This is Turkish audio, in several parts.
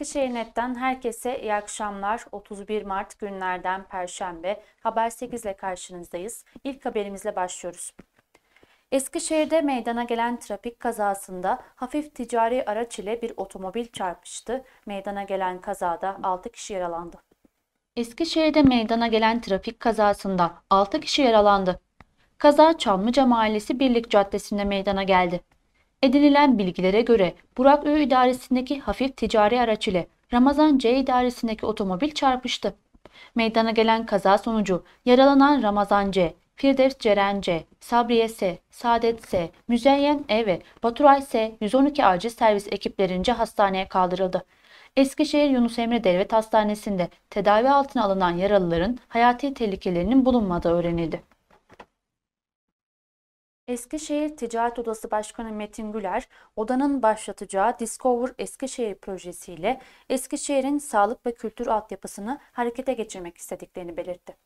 Eskişehir Net'ten herkese iyi akşamlar. 31 Mart günlerden Perşembe. Haber 8 ile karşınızdayız. İlk haberimizle başlıyoruz. Eskişehir'de meydana gelen trafik kazasında hafif ticari araç ile bir otomobil çarpıştı. Meydana gelen kazada 6 kişi yaralandı. Eskişehir'de meydana gelen trafik kazasında 6 kişi yaralandı. Kaza Çamlıca Mahallesi Birlik Caddesi'nde meydana geldi. Edinilen bilgilere göre Burak Ö idaresindeki hafif ticari araç ile Ramazan C idaresindeki otomobil çarpıştı. Meydana gelen kaza sonucu yaralanan Ramazan C, Firdevs Ceren C, Sabriye S, Saadet S, Müzeyyen E ve Baturay S 112 acil servis ekiplerince hastaneye kaldırıldı. Eskişehir Yunus Emre Devlet Hastanesi'nde tedavi altına alınan yaralıların hayati tehlikelerinin bulunmadığı öğrenildi. Eskişehir Ticaret Odası Başkanı Metin Güler, odanın başlatacağı Discover Eskişehir projesiyle Eskişehir'in sağlık ve kültür altyapısını harekete geçirmek istediklerini belirtti.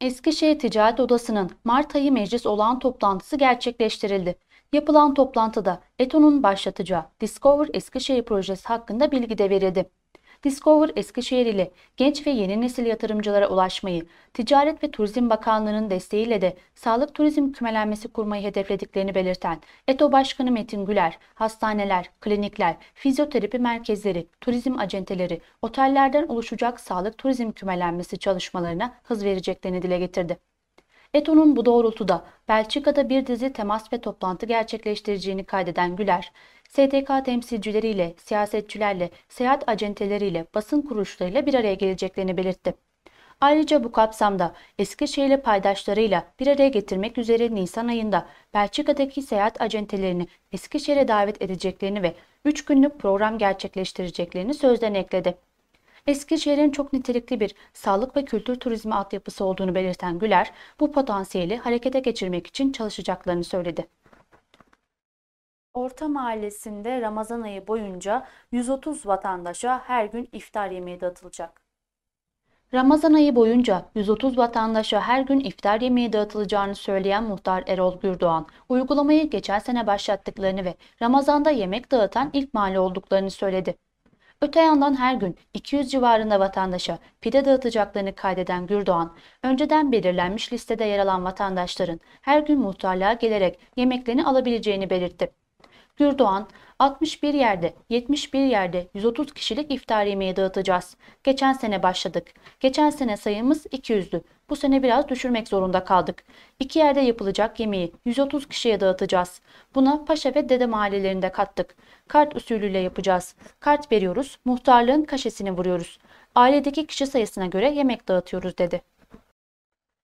Eskişehir Ticaret Odası'nın Mart ayı meclis olan toplantısı gerçekleştirildi. Yapılan toplantıda ETO'nun başlatacağı Discover Eskişehir projesi hakkında bilgi de verildi. Discover Eskişehir ile genç ve yeni nesil yatırımcılara ulaşmayı, Ticaret ve Turizm Bakanlığı'nın desteğiyle de sağlık turizm kümelenmesi kurmayı hedeflediklerini belirten ETO Başkanı Metin Güler, hastaneler, klinikler, fizyoterapi merkezleri, turizm acenteleri, otellerden oluşacak sağlık turizm kümelenmesi çalışmalarına hız vereceklerini dile getirdi. ETO'nun bu doğrultuda Belçika'da bir dizi temas ve toplantı gerçekleştireceğini kaydeden Güler, STK temsilcileriyle, siyasetçilerle, seyahat acenteleriyle, basın kuruluşlarıyla bir araya geleceklerini belirtti. Ayrıca bu kapsamda Eskişehirli paydaşlarıyla bir araya getirmek üzere Nisan ayında Belçika'daki seyahat acentelerini Eskişehir'e davet edeceklerini ve 3 günlük program gerçekleştireceklerini sözden ekledi. Eskişehir'in çok nitelikli bir sağlık ve kültür turizmi altyapısı olduğunu belirten Güler, bu potansiyeli harekete geçirmek için çalışacaklarını söyledi. Orta Mahallesi'nde Ramazan ayı boyunca 130 vatandaşa her gün iftar yemeği dağıtılacak. Ramazan ayı boyunca 130 vatandaşa her gün iftar yemeği dağıtılacağını söyleyen muhtar Erol Gürdoğan, uygulamayı geçen sene başlattıklarını ve Ramazan'da yemek dağıtan ilk mahalle olduklarını söyledi. Öte yandan her gün 200 civarında vatandaşa pide dağıtacaklarını kaydeden Gürdoğan, önceden belirlenmiş listede yer alan vatandaşların her gün muhtarlığa gelerek yemeklerini alabileceğini belirtti. Gürdoğan, 61 yerde, 71 yerde 130 kişilik iftar yemeği dağıtacağız. Geçen sene başladık. Geçen sene sayımız 200'dü. Bu sene biraz düşürmek zorunda kaldık. İki yerde yapılacak yemeği 130 kişiye dağıtacağız. Buna Paşa ve Dede mahallelerinde kattık. Kart usulüyle yapacağız. Kart veriyoruz, muhtarlığın kaşesini vuruyoruz. Ailedeki kişi sayısına göre yemek dağıtıyoruz dedi.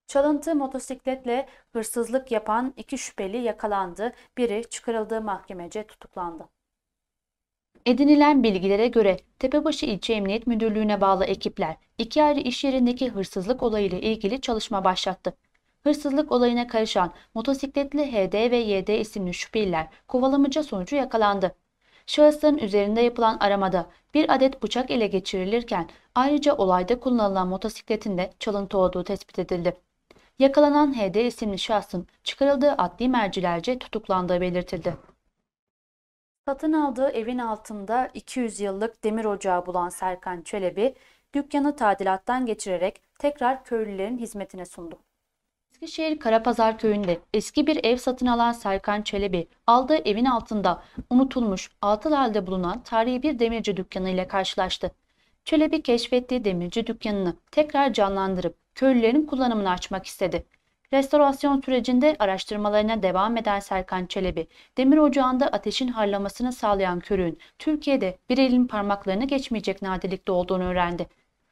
Çalıntı motosikletle hırsızlık yapan iki şüpheli yakalandı. Biri çıkarıldığı mahkemece tutuklandı. Edinilen bilgilere göre Tepebaşı İlçe Emniyet Müdürlüğü'ne bağlı ekipler iki ayrı iş yerindeki hırsızlık olayıyla ilgili çalışma başlattı. Hırsızlık olayına karışan motosikletli HD ve YD isimli şüpheliler kovalamaca sonucu yakalandı. Şahısların üzerinde yapılan aramada bir adet bıçak ele geçirilirken ayrıca olayda kullanılan motosikletin de çalıntı olduğu tespit edildi. Yakalanan HD isimli şahsın çıkarıldığı adli mercilerce tutuklandığı belirtildi. Satın aldığı evin altında 200 yıllık demir ocağı bulan Serkan Çelebi, dükkanı tadilattan geçirerek tekrar köylülerin hizmetine sundu. Eskişehir Karapazar köyünde eski bir ev satın alan Serkan Çelebi, aldığı evin altında unutulmuş, altı halde bulunan tarihi bir demirci dükkanı ile karşılaştı. Çelebi keşfettiği demirci dükkanını tekrar canlandırıp köylülerin kullanımını açmak istedi. Restorasyon sürecinde araştırmalarına devam eden Serkan Çelebi, demir ocağında ateşin harlamasını sağlayan körüğün Türkiye'de bir elin parmaklarını geçmeyecek nadirlikte olduğunu öğrendi.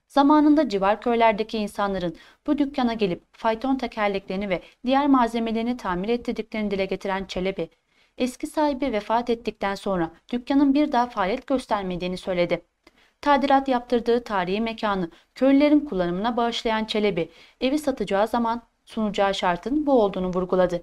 Zamanında civar köylerdeki insanların bu dükkana gelip fayton tekerleklerini ve diğer malzemelerini tamir ettirdiklerini dile getiren Çelebi, eski sahibi vefat ettikten sonra dükkanın bir daha faaliyet göstermediğini söyledi tadilat yaptırdığı tarihi mekanı köylülerin kullanımına bağışlayan Çelebi, evi satacağı zaman sunacağı şartın bu olduğunu vurguladı.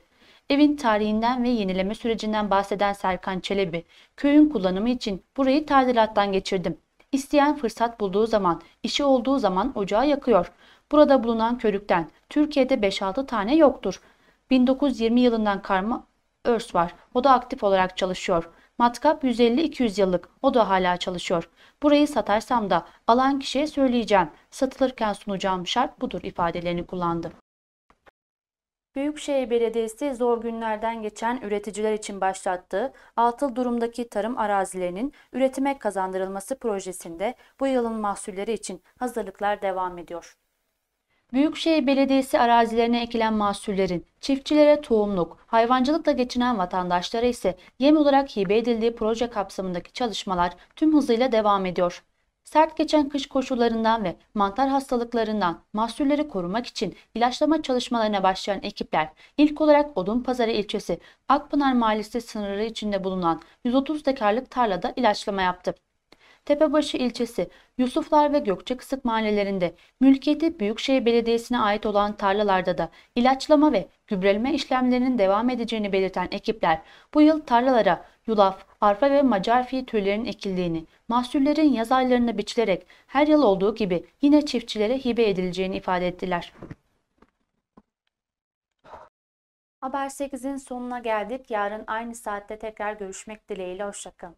Evin tarihinden ve yenileme sürecinden bahseden Serkan Çelebi, köyün kullanımı için burayı tadilattan geçirdim. İsteyen fırsat bulduğu zaman, işi olduğu zaman ocağı yakıyor. Burada bulunan körükten Türkiye'de 5-6 tane yoktur. 1920 yılından karma örs var. O da aktif olarak çalışıyor. Matkap 150-200 yıllık. O da hala çalışıyor. Burayı satarsam da alan kişiye söyleyeceğim. Satılırken sunacağım şart budur ifadelerini kullandı. Büyükşehir Belediyesi zor günlerden geçen üreticiler için başlattığı atıl durumdaki tarım arazilerinin üretime kazandırılması projesinde bu yılın mahsulleri için hazırlıklar devam ediyor. Büyükşehir Belediyesi arazilerine ekilen mahsullerin çiftçilere tohumluk, hayvancılıkla geçinen vatandaşlara ise yem olarak hibe edildiği proje kapsamındaki çalışmalar tüm hızıyla devam ediyor. Sert geçen kış koşullarından ve mantar hastalıklarından mahsulleri korumak için ilaçlama çalışmalarına başlayan ekipler ilk olarak Odunpazarı ilçesi Akpınar Mahallesi sınırları içinde bulunan 130 dekarlık tarlada ilaçlama yaptı. Tepebaşı ilçesi Yusuflar ve Gökçekısık mahallelerinde mülkiyeti Büyükşehir Belediyesi'ne ait olan tarlalarda da ilaçlama ve gübreleme işlemlerinin devam edeceğini belirten ekipler bu yıl tarlalara yulaf, arpa ve macar fiyi türlerinin ekildiğini, mahsullerin yaz aylarında biçilerek her yıl olduğu gibi yine çiftçilere hibe edileceğini ifade ettiler. Haber 8'in sonuna geldik. Yarın aynı saatte tekrar görüşmek dileğiyle. Hoşçakalın.